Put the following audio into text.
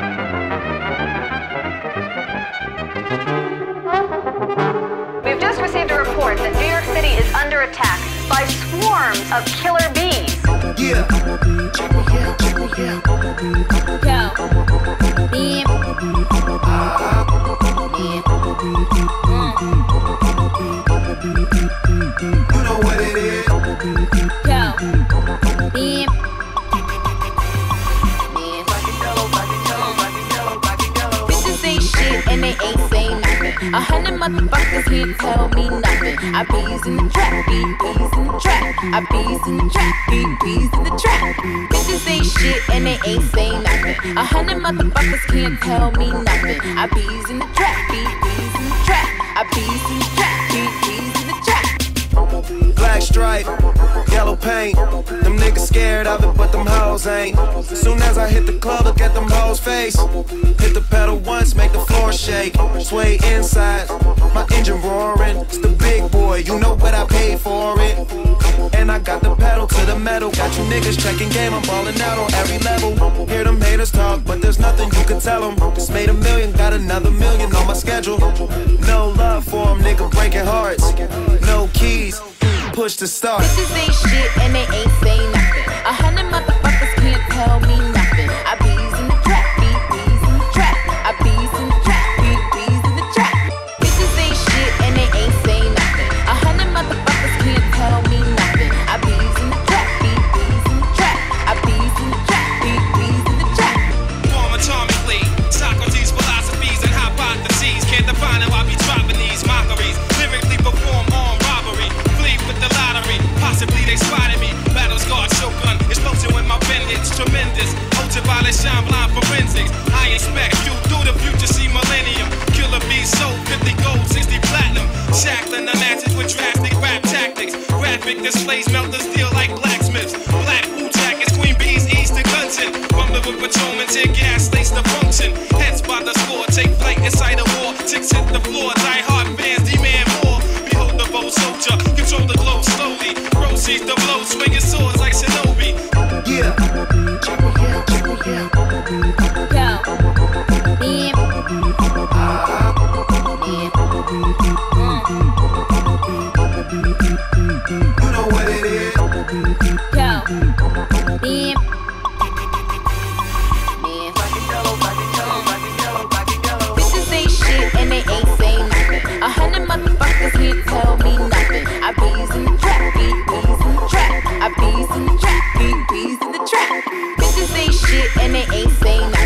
We've just received a report that New York City is under attack by swarms of killer bees. Yeah. Yeah. You know what it is. And they ain't saying nothing. A hundred motherfuckers here tell me nothing. I bees in the trap, bees in the trap. I bees in the trap, bees in the trap. Bitches ain't shit and they ain't saying nothing. A hundred motherfuckers can't tell me nothing. I bees in the trap, bees in the trap. I bees in the trap, bees in the trap. Black stripe, yellow paint. Them niggas scared of it, but them hoes ain't. Soon as I hit the club, look at them hoes' face. Hit the pedal once, make the floor shake. Sway inside, my engine roaring. It's the big boy, you know what I paid for it. And I got the pedal to the metal. Got you niggas checking game, I'm balling out on every level. Hear them haters talk, but there's nothing you can tell them. Just made a million, got another million on my schedule. No love for them, nigga breaking hearts. No keys, push to start. Bitches ain't shit and they ain't saying nothing. Be dropping these mockeries. Lyrically perform armed robbery. Flee with the lottery. Possibly they spotted me. Battle scarred shogun. Explosion when my pen tremendous. Ultraviolet shine blind forensics. I expect you through the future, see millennium. Killer bees sold 50 gold, 60 platinum. Shackling the matches with drastic rap tactics. Graphic displays melt the steel like blacksmiths. Black wool jackets, queen bees, east to Gunton. Rumbling with patrolmen, tear gas, I bees in the trap, bee, bees in the trap. I bees in the trap, bee, in the trap. Bitches say shit and they ain't say nothing.